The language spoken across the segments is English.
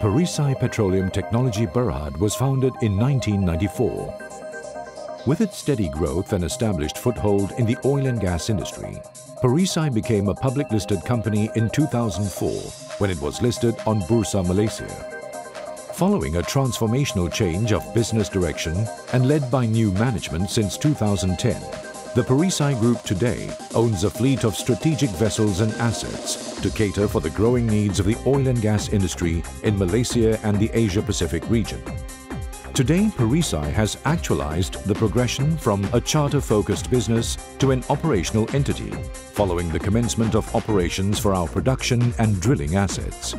Perisai Petroleum Technology Berhad was founded in 1994. With its steady growth and established foothold in the oil and gas industry, Perisai became a public listed company in 2004 when it was listed on Bursa Malaysia. Following a transformational change of business direction and led by new management since 2010, the Perisai Group today owns a fleet of strategic vessels and assets to cater for the growing needs of the oil and gas industry in Malaysia and the Asia-Pacific region. Today, Perisai has actualized the progression from a charter-focused business to an operational entity following the commencement of operations for our production and drilling assets.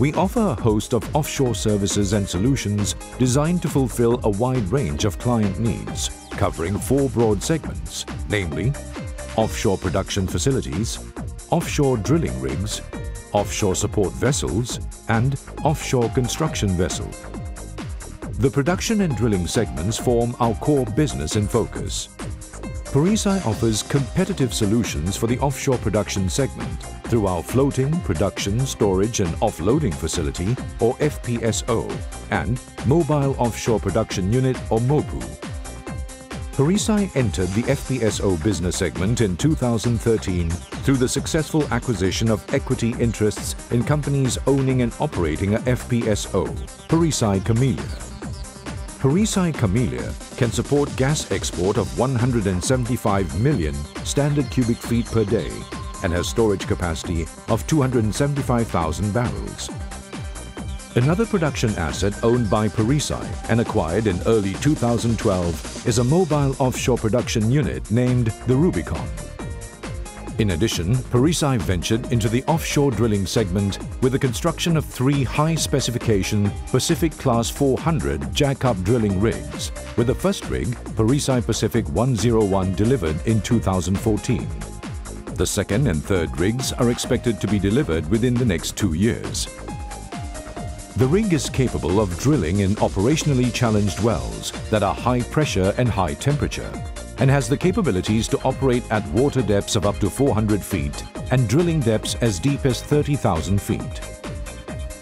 We offer a host of offshore services and solutions designed to fulfill a wide range of client needs covering four broad segments, namely offshore production facilities, offshore drilling rigs, offshore support vessels and offshore construction vessel. The production and drilling segments form our core business in focus. Perisai offers competitive solutions for the offshore production segment through our floating production, storage and offloading facility or FPSO and mobile offshore production unit or MOPU Perisai entered the FPSO business segment in 2013 through the successful acquisition of equity interests in companies owning and operating a FPSO, Perisai Kamelia. Perisai Kamelia can support gas export of 175 million standard cubic feet per day and has storage capacity of 275,000 barrels. Another production asset owned by Perisai and acquired in early 2012 is a mobile offshore production unit named the Rubicon. In addition, Perisai ventured into the offshore drilling segment with the construction of three high-specification Pacific Class 400 jack-up drilling rigs, with the first rig, Perisai Pacific 101, delivered in 2014. The second and third rigs are expected to be delivered within the next two years. The rig is capable of drilling in operationally challenged wells that are high pressure and high temperature and has the capabilities to operate at water depths of up to 400 feet and drilling depths as deep as 30,000 feet.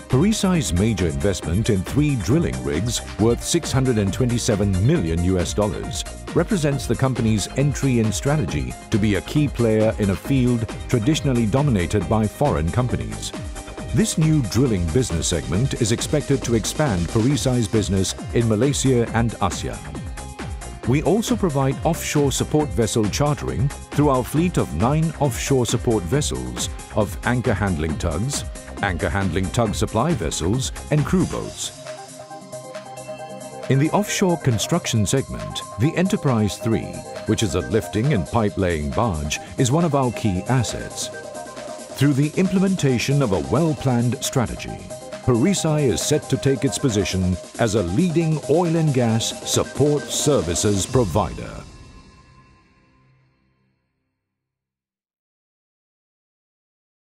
Perisai's major investment in three drilling rigs worth 627 million US dollars represents the company's entry in strategy to be a key player in a field traditionally dominated by foreign companies. This new drilling business segment is expected to expand Perisai's business in Malaysia and ASEAN. We also provide offshore support vessel chartering through our fleet of nine offshore support vessels of anchor handling tugs, anchor handling tug supply vessels and crew boats. In the offshore construction segment, the Enterprise 3, which is a lifting and pipe laying barge, is one of our key assets. Through the implementation of a well-planned strategy, Perisai is set to take its position as a leading oil and gas support services provider.